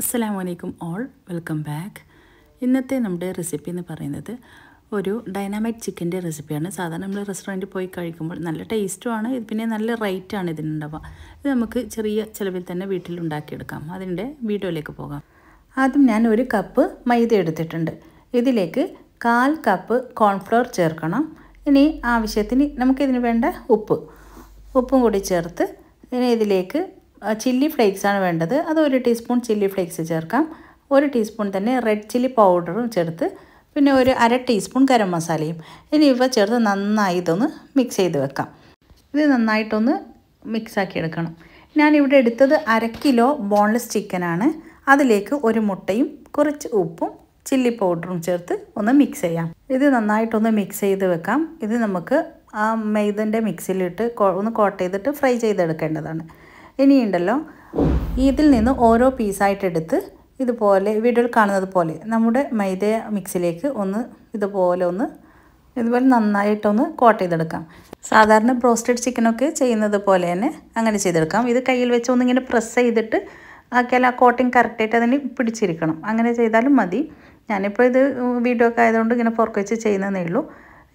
അസ്സലാമു അലൈക്കും all. Welcome back. ഇന്നത്തെ നമ്മുടെ റെസിപ്പി എന്ന് പറയുന്നത് ഒരു ഡൈനാമൈറ്റ് ചിക്കന്റെ റെസിപ്പിയാണ്. സാധാരണ നമ്മൾ റെസ്റ്റോറന്റിൽ പോയി കഴിക്കുമ്പോൾ നല്ല ടേസ്റ്റുമാണ് ഇത് പിന്നെ നല്ല റേറ്റാണ് ഇതിനുണ്ടാവുക. ഇത് നമുക്ക് ചെറിയ ചിലവിൽ തന്നെ വീട്ടിൽ ഉണ്ടാക്കിയെടുക്കാം. അതിന്റെ വീഡിയോയിലേക്ക് പോകാം. ആദ്യം ഞാൻ ഒരു കപ്പ് മൈദ എടുത്തിട്ടുണ്ട്. ഇതിലേക്ക് കാൽ കപ്പ് കോൺഫ്ലോർ ചേർക്കണം. ഇനി ആവശ്യത്തിന് നമുക്കിതിന് വേണ്ട ഉപ്പ്. ഉപ്പും കൂടി ചേർത്ത് ഇനി ഇതിലേക്ക് ചില്ലി ഫ്ലേക്സ് ആണ് വേണ്ടത്. അത് ഒരു ടീസ്പൂൺ ചില്ലി ഫ്ലേക്സ് ചേർക്കാം. ഒരു ടീസ്പൂൺ തന്നെ റെഡ് ചില്ലി പൗഡറും ചേർത്ത് പിന്നെ ഒരു അര ടീസ്പൂൺ ഗരം മസാലയും. ഇനി ഇവ ചേർത്ത് നന്നായി ഇതൊന്ന് മിക്സ് ചെയ്ത് വെക്കാം. ഇത് നന്നായിട്ടൊന്ന് മിക്സാക്കി എടുക്കണം. ഞാനിവിടെ എടുത്തത് അര കിലോ ബോൺലെസ് ചിക്കനാണ് അതിലേക്ക് ഒരു മുട്ടയും കുറച്ച് ഉപ്പും ചില്ലി പൗഡറും ചേർത്ത് ഒന്ന് മിക്സ് ചെയ്യാം. ഇത് നന്നായിട്ടൊന്ന് മിക്സ് ചെയ്ത് വെക്കാം. ഇത് നമുക്ക് ആ മെയ്തന്റെ മിക്സിയിലിട്ട് ഒന്ന് കോട്ട് ചെയ്തിട്ട് ഫ്രൈ ചെയ്തെടുക്കേണ്ടതാണ്. ഇനിയുണ്ടല്ലോ. ഇതിൽ നിന്ന് ഓരോ പീസായിട്ട് എടുത്ത് ഇതുപോലെ വീഡിയോയിൽ കാണുന്നത് പോലെ നമ്മുടെ മൈദ മിക്സിലേക്ക് ഒന്ന് ഇതുപോലെ ഒന്ന് ഇതുപോലെ നന്നായിട്ടൊന്ന് കോട്ട് ചെയ്തെടുക്കാം. സാധാരണ ബ്രോസ്റ്റഡ് ചിക്കനൊക്കെ ചെയ്യുന്നത് പോലെ തന്നെ അങ്ങനെ ചെയ്തെടുക്കാം. ഇത് കയ്യിൽ വെച്ച് ഒന്നിങ്ങനെ പ്രസ് ചെയ്തിട്ട് ആക്കിയാൽ ആ കോട്ടിങ് കറക്റ്റായിട്ട് അതിന് പിടിച്ചിരിക്കണം. അങ്ങനെ ചെയ്താലും മതി. ഞാനിപ്പോൾ ഇത് വീഡിയോ ഒക്കെ ആയതുകൊണ്ട് ഇങ്ങനെ പുറക്ക് വെച്ച് ചെയ്യുന്നതേ ഉള്ളൂ.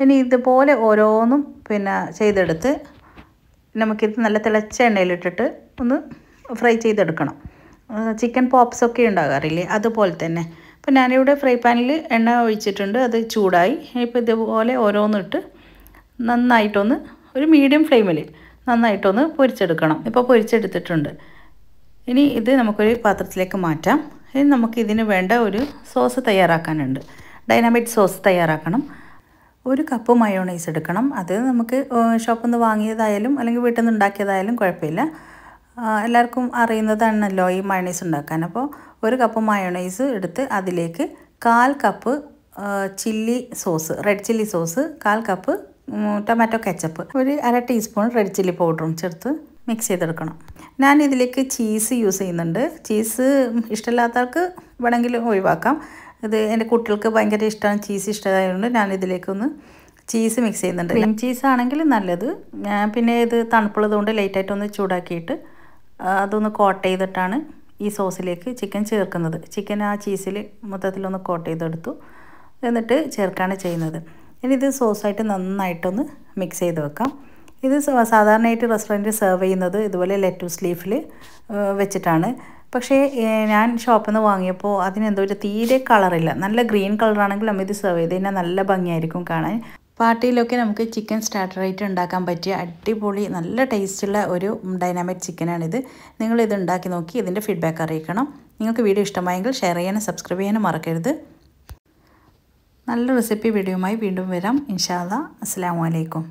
ഇനി ഇതുപോലെ ഓരോന്നും പിന്നെ ചെയ്തെടുത്ത് നമുക്കിത് നല്ല തിളച്ച എണ്ണയിലിട്ടിട്ട് ഒന്ന് ഫ്രൈ ചെയ്തെടുക്കണം. ചിക്കൻ പോപ്സ് ഒക്കെ ഉണ്ടാകാറില്ലേ? അതുപോലെ തന്നെ. അപ്പോൾ ഞാനിവിടെ ഫ്രൈ പാനിൽ എണ്ണ ഒഴിച്ചിട്ടുണ്ട്. അത് ചൂടായി. ഇപ്പോൾ ഇതുപോലെ ഓരോന്നിട്ട് നന്നായിട്ടൊന്ന് ഒരു മീഡിയം ഫ്ലെയിമിൽ നന്നായിട്ടൊന്ന് പൊരിച്ചെടുക്കണം. ഇപ്പോൾ പൊരിച്ചെടുത്തിട്ടുണ്ട്. ഇനി ഇത് നമുക്കൊരു പാത്രത്തിലേക്ക് മാറ്റാം. ഇനി നമുക്കിതിന് വേണ്ട ഒരു സോസ് തയ്യാറാക്കാനുണ്ട്. ഡൈനാമിക് സോസ് തയ്യാറാക്കണം. ഒരു കപ്പ് മയോണൈസ് എടുക്കണം. അത് നമുക്ക് ഷോപ്പിൽ നിന്ന് വാങ്ങിയതായാലും അല്ലെങ്കിൽ വീട്ടിൽ നിന്ന് ഉണ്ടാക്കിയതായാലും കുഴപ്പമില്ല. എല്ലാവർക്കും അറിയുന്നതാണല്ലോ ഈ മയോണൈസ് ഉണ്ടാക്കാൻ. അപ്പോൾ ഒരു കപ്പ് മയോണൈസ് എടുത്ത് അതിലേക്ക് കാൽ cup chilli sauce red chilli sauce കാൽ കപ്പ് ടൊമാറ്റോ കെച്ചപ്പ് ഒരു അര ടീസ്പൂൺ റെഡ് ചില്ലി പൗഡറും ചേർത്ത് മിക്സ് ചെയ്തെടുക്കണം. ഞാൻ ഇതിലേക്ക് ചീസ് യൂസ് ചെയ്യുന്നുണ്ട്. ചീസ് ഇഷ്ടമില്ലാത്തവർക്ക് വേണമെങ്കിൽ ഒഴിവാക്കാം. ഇത് എന്റെ കുട്ടികൾക്ക് ഭയങ്കര ഇഷ്ടമാണ് ചീസ് ഇഷ്ടമായതുകൊണ്ട് ഞാൻ ഇതിലേക്കൊന്ന് ചീസ് മിക്സ് ചെയ്യുന്നുണ്ട് ക്രീം ചീസ് ആണെങ്കിൽ നല്ലത്. ഞാൻ പിന്നെ ഇത് തണുപ്പുള്ളതുകൊണ്ട് ലൈറ്റായിട്ടൊന്ന് ചൂടാക്കിയിട്ട് അതൊന്ന് കോട്ട് ചെയ്തിട്ടാണ് ഈ സോസിലേക്ക് ചിക്കൻ ചേർക്കുന്നത്. ചിക്കൻ ആ ചീസിൽ മൊത്തത്തിലൊന്ന് കോട്ട് ചെയ്തെടുത്തു. എന്നിട്ട് ചേർക്കാണ് ചെയ്യുന്നത്. ഇനി ഇത് സോസായിട്ട് നന്നായിട്ടൊന്ന് മിക്സ് ചെയ്ത് വെക്കാം. ഇത് സാധാരണയായിട്ട് റെസ്റ്റോറന്റിൽ സെർവ് ചെയ്യുന്നത് ഇതുപോലെ ലെറ്റൂസ് ലീഫിൽ വെച്ചിട്ടാണ്. പക്ഷേ ഞാൻ ഷോപ്പിൽ നിന്ന് വാങ്ങിയപ്പോൾ അതിനെന്തോ ഒരു തീരെ കളറില്ല. നല്ല ഗ്രീൻ കളറാണെങ്കിൽ നമ്മൾ ഇത് സെർവ് ചെയ്ത് കഴിഞ്ഞാൽ നല്ല ഭംഗിയായിരിക്കും കാണാൻ. പാർട്ടിയിലൊക്കെ നമുക്ക് ചിക്കൻ സ്റ്റാർട്ടർ സ്റ്റാർട്ടറായിട്ട് ഉണ്ടാക്കാൻ പറ്റിയ അടിപൊളി നല്ല ടേസ്റ്റുള്ള ഒരു ഡൈനാമിക് ചിക്കനാണിത്. ഇത് ഉണ്ടാക്കി നോക്കി ഇതിന്റെ ഫീഡ്ബാക്ക് അറിയിക്കണം. നിങ്ങൾക്ക് വീഡിയോ ഇഷ്ടമായെങ്കിൽ ഷെയർ ചെയ്യാനും സബ്സ്ക്രൈബ് ചെയ്യാനും മറക്കരുത്. നല്ല റെസിപ്പി വീഡിയോയുമായി വീണ്ടും വരാം. ഇൻഷാല്ല അസ്സാം വലൈക്കും